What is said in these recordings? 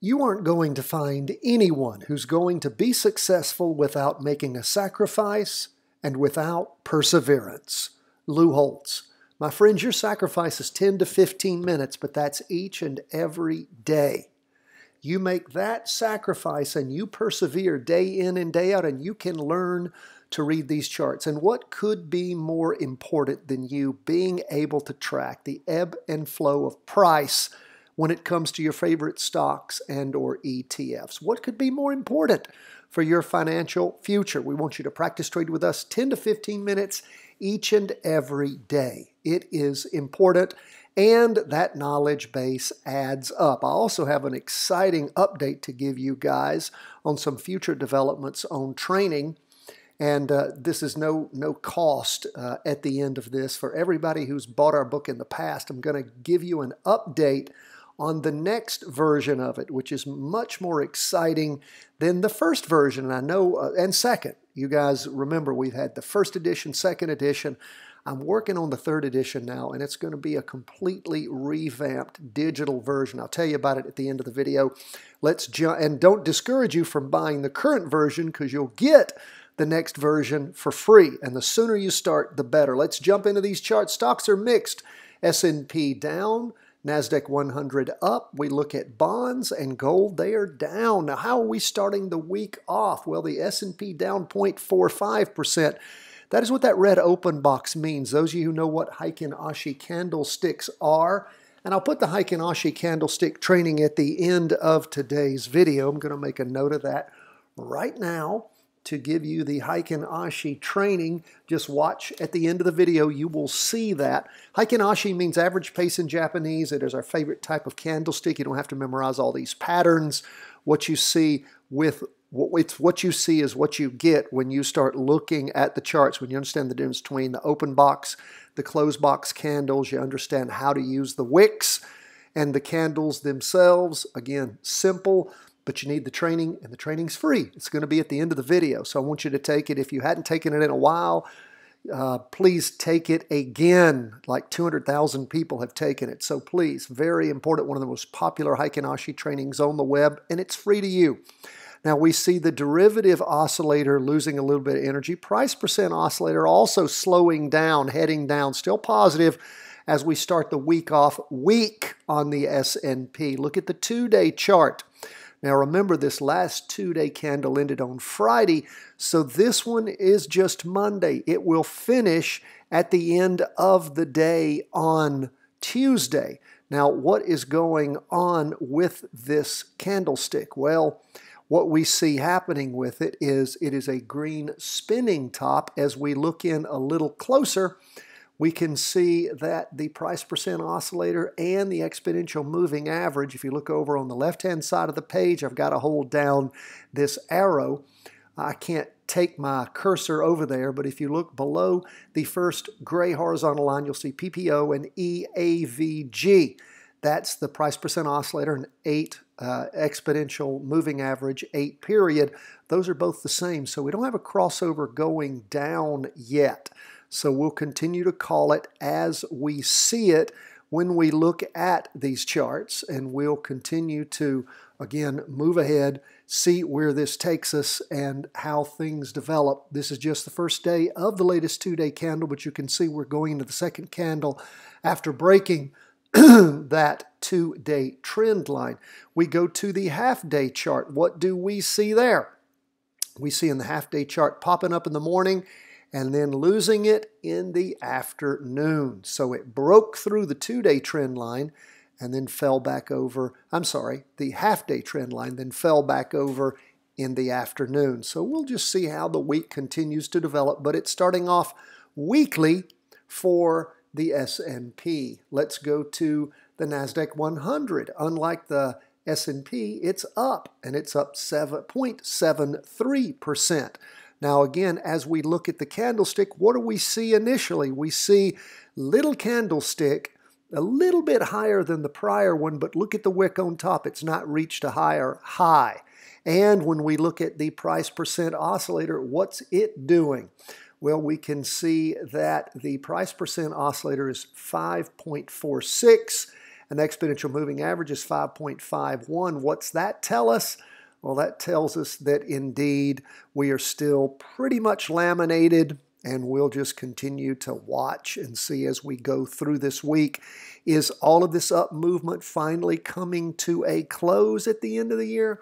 You aren't going to find anyone who's going to be successful without making a sacrifice and without perseverance. Lou Holtz. My friends, your sacrifice is 10 to 15 minutes, but that's each and every day. You make that sacrifice and you persevere day in and day out, and you can learn to read these charts. And what could be more important than you being able to track the ebb and flow of price when it comes to your favorite stocks and or ETFs? What could be more important for your financial future? We want you to practice trade with us 10 to 15 minutes each and every day. It is important and that knowledge base adds up. I also have an exciting update to give you guys on some future developments on training and uh, this is no no cost uh, at the end of this for everybody who's bought our book in the past. I'm going to give you an update on the next version of it, which is much more exciting than the first version. And I know, uh, and second, you guys remember we've had the first edition, second edition. I'm working on the third edition now, and it's going to be a completely revamped digital version. I'll tell you about it at the end of the video. Let's jump, and don't discourage you from buying the current version because you'll get the next version for free. And the sooner you start, the better. Let's jump into these charts. Stocks are mixed. S&P down, NASDAQ 100 up. We look at bonds and gold. They are down. Now, how are we starting the week off? Well, the S&P down 0.45%. That is what that red open box means. Those of you who know what Heikin Ashi candlesticks are, and I'll put the Heikin Ashi candlestick training at the end of today's video. I'm going to make a note of that right now to give you the Heikin Ashi training. Just watch at the end of the video, you will see that. Heikin Ashi means average pace in Japanese. It is our favorite type of candlestick. You don't have to memorize all these patterns. What you see with it's what you see is what you get when you start looking at the charts, when you understand the difference between the open box, the closed box candles, you understand how to use the wicks and the candles themselves. Again, simple but you need the training, and the training's free. It's going to be at the end of the video, so I want you to take it. If you hadn't taken it in a while, uh, please take it again. Like 200,000 people have taken it. So please, very important, one of the most popular Heikin Ashi trainings on the web, and it's free to you. Now we see the derivative oscillator losing a little bit of energy. Price percent oscillator also slowing down, heading down, still positive as we start the week off weak on the S&P. Look at the two-day chart. Now remember, this last two day candle ended on Friday, so this one is just Monday. It will finish at the end of the day on Tuesday. Now, what is going on with this candlestick? Well, what we see happening with it is it is a green spinning top. As we look in a little closer, we can see that the price percent oscillator and the exponential moving average, if you look over on the left-hand side of the page, I've got to hold down this arrow. I can't take my cursor over there, but if you look below the first gray horizontal line, you'll see PPO and EAVG. That's the price percent oscillator and 8 uh, exponential moving average, 8 period. Those are both the same, so we don't have a crossover going down yet. So we'll continue to call it as we see it when we look at these charts, and we'll continue to, again, move ahead, see where this takes us and how things develop. This is just the first day of the latest two day candle, but you can see we're going into the second candle after breaking that two day trend line. We go to the half day chart. What do we see there? We see in the half day chart popping up in the morning and then losing it in the afternoon. So it broke through the two day trend line and then fell back over. I'm sorry, the half day trend line then fell back over in the afternoon. So we'll just see how the week continues to develop, but it's starting off weekly for the S&P. Let's go to the Nasdaq 100. Unlike the S&P, it's up and it's up 7.73%. Now, again, as we look at the candlestick, what do we see initially? We see little candlestick a little bit higher than the prior one, but look at the wick on top. It's not reached a higher high. And when we look at the price percent oscillator, what's it doing? Well, we can see that the price percent oscillator is 5.46 and the exponential moving average is 5.51. What's that tell us? Well, that tells us that indeed we are still pretty much laminated and we'll just continue to watch and see as we go through this week. Is all of this up movement finally coming to a close at the end of the year?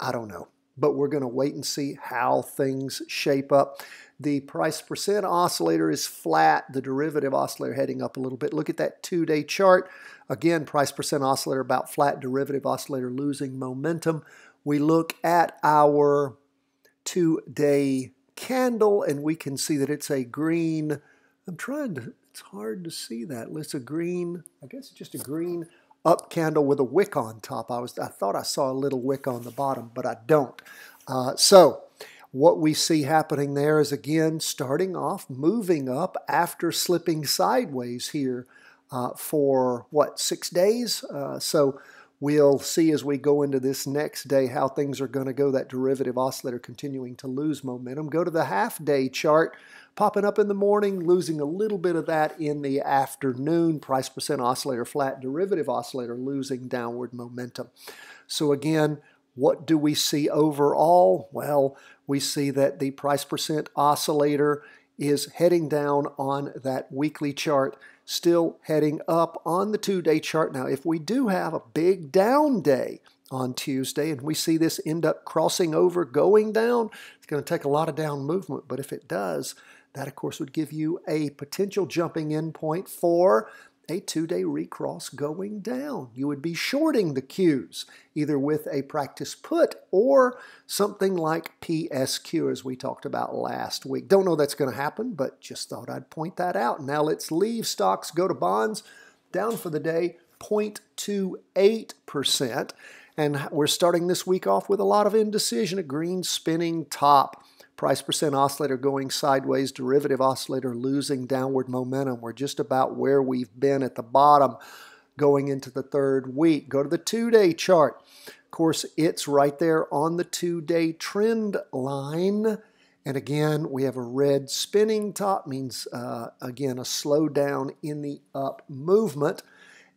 I don't know, but we're going to wait and see how things shape up. The price percent oscillator is flat, the derivative oscillator heading up a little bit. Look at that two day chart. Again, price percent oscillator about flat, derivative oscillator losing momentum. We look at our two day candle and we can see that it's a green, I'm trying to, it's hard to see that. It's a green, I guess just a green up candle with a wick on top. I was I thought I saw a little wick on the bottom, but I don't. Uh, so what we see happening there is again starting off, moving up after slipping sideways here uh, for what six days. Uh, so We'll see as we go into this next day how things are going to go. That derivative oscillator continuing to lose momentum. Go to the half day chart, popping up in the morning, losing a little bit of that in the afternoon. Price percent oscillator flat, derivative oscillator losing downward momentum. So again, what do we see overall? Well, we see that the price percent oscillator is heading down on that weekly chart still heading up on the two day chart. Now, if we do have a big down day on Tuesday and we see this end up crossing over, going down, it's going to take a lot of down movement. But if it does, that of course would give you a potential jumping in point for a two-day recross going down. You would be shorting the Qs, either with a practice put or something like PSQ, as we talked about last week. Don't know that's going to happen, but just thought I'd point that out. Now let's leave stocks, go to bonds, down for the day, 0.28%. And we're starting this week off with a lot of indecision, a green spinning top price percent oscillator going sideways, derivative oscillator losing downward momentum. We're just about where we've been at the bottom going into the third week. Go to the two-day chart. Of course, it's right there on the two-day trend line. And again, we have a red spinning top, means uh, again a slowdown in the up movement.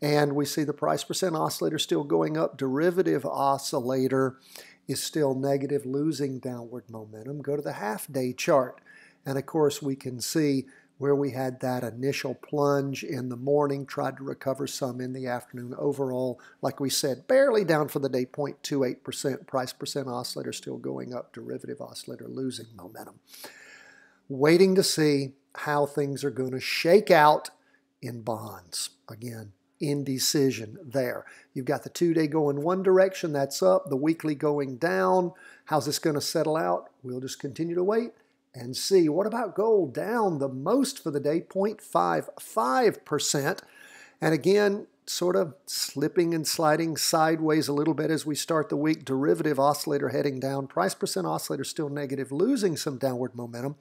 And we see the price percent oscillator still going up, derivative oscillator is still negative, losing downward momentum. Go to the half day chart. And of course, we can see where we had that initial plunge in the morning, tried to recover some in the afternoon. Overall, like we said, barely down for the day, 0.28%. Price percent oscillator still going up, derivative oscillator losing momentum. Waiting to see how things are going to shake out in bonds. Again, indecision there. You've got the two day going one direction, that's up, the weekly going down. How's this going to settle out? We'll just continue to wait and see. What about gold? Down the most for the day, 0.55%. And again, sort of slipping and sliding sideways a little bit as we start the week. Derivative oscillator heading down. Price percent oscillator still negative, losing some downward momentum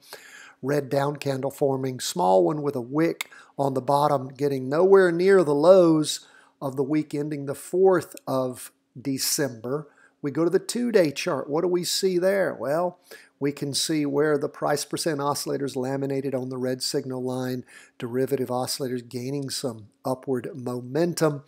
red down candle forming, small one with a wick on the bottom, getting nowhere near the lows of the week ending the 4th of December. We go to the two-day chart. What do we see there? Well, we can see where the price percent oscillators laminated on the red signal line, derivative oscillators gaining some upward momentum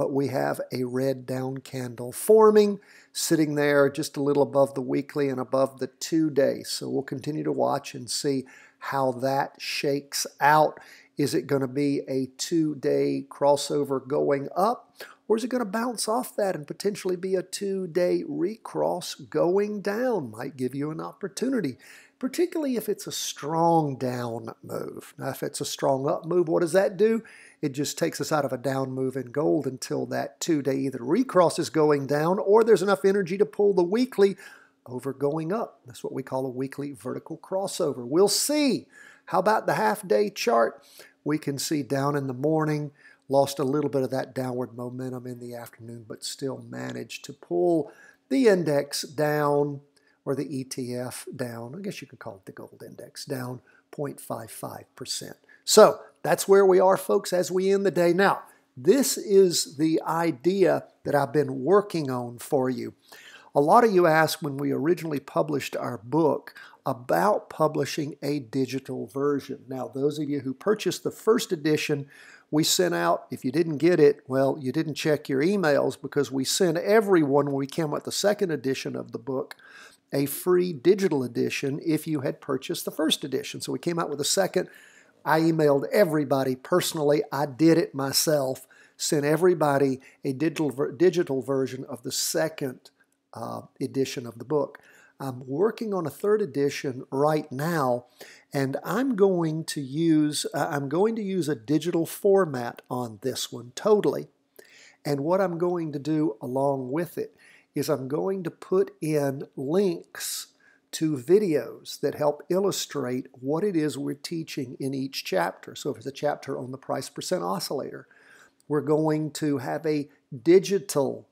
but we have a red down candle forming, sitting there just a little above the weekly and above the two day. So we'll continue to watch and see how that shakes out. Is it going to be a two day crossover going up? Or is it going to bounce off that and potentially be a two day recross going down? Might give you an opportunity particularly if it's a strong down move. Now, if it's a strong up move, what does that do? It just takes us out of a down move in gold until that two day either recross is going down or there's enough energy to pull the weekly over going up. That's what we call a weekly vertical crossover. We'll see. How about the half day chart? We can see down in the morning, lost a little bit of that downward momentum in the afternoon, but still managed to pull the index down or the ETF down. I guess you could call it the gold index down 0.55%. So that's where we are, folks, as we end the day. Now, this is the idea that I've been working on for you. A lot of you asked when we originally published our book about publishing a digital version. Now, those of you who purchased the first edition we sent out, if you didn't get it, well, you didn't check your emails because we sent everyone when we came out the second edition of the book a free digital edition if you had purchased the first edition. So we came out with a second. I emailed everybody personally. I did it myself. Sent everybody a digital digital version of the second uh, edition of the book. I'm working on a third edition right now, and I'm going to use uh, I'm going to use a digital format on this one totally. And what I'm going to do along with it is I'm going to put in links to videos that help illustrate what it is we're teaching in each chapter. So if it's a chapter on the price percent oscillator, we're going to have a digital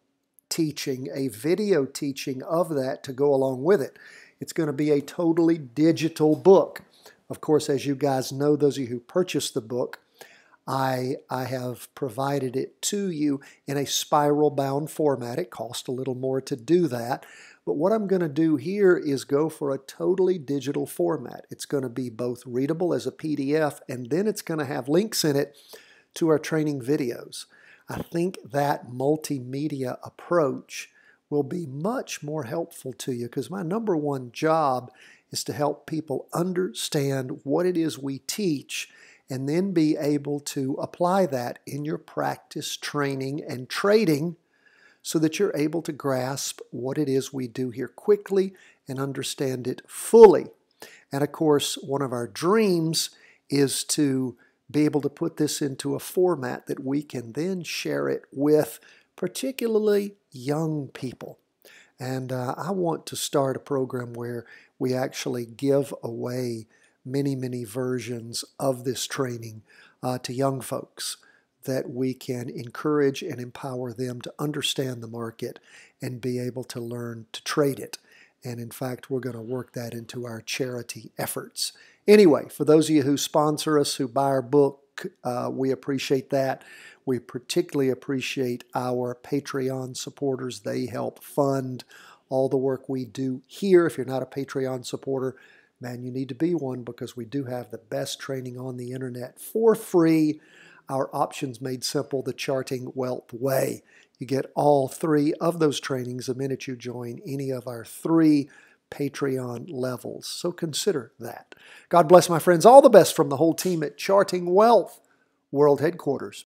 teaching, a video teaching of that to go along with it. It's going to be a totally digital book. Of course, as you guys know, those of you who purchased the book, I, I have provided it to you in a spiral bound format. It cost a little more to do that. But what I'm going to do here is go for a totally digital format. It's going to be both readable as a PDF, and then it's going to have links in it to our training videos. I think that multimedia approach will be much more helpful to you because my number one job is to help people understand what it is we teach and then be able to apply that in your practice, training, and trading so that you're able to grasp what it is we do here quickly and understand it fully. And of course, one of our dreams is to be able to put this into a format that we can then share it with particularly young people. And uh, I want to start a program where we actually give away many, many versions of this training uh, to young folks that we can encourage and empower them to understand the market and be able to learn to trade it. And in fact, we're going to work that into our charity efforts. Anyway, for those of you who sponsor us, who buy our book, uh, we appreciate that. We particularly appreciate our Patreon supporters. They help fund all the work we do here. If you're not a Patreon supporter, man, you need to be one because we do have the best training on the internet for free. Our options made simple, the Charting Wealth Way. You get all three of those trainings the minute you join any of our three Patreon levels. So consider that. God bless my friends. All the best from the whole team at Charting Wealth World Headquarters.